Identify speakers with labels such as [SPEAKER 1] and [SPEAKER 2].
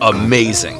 [SPEAKER 1] Amazing.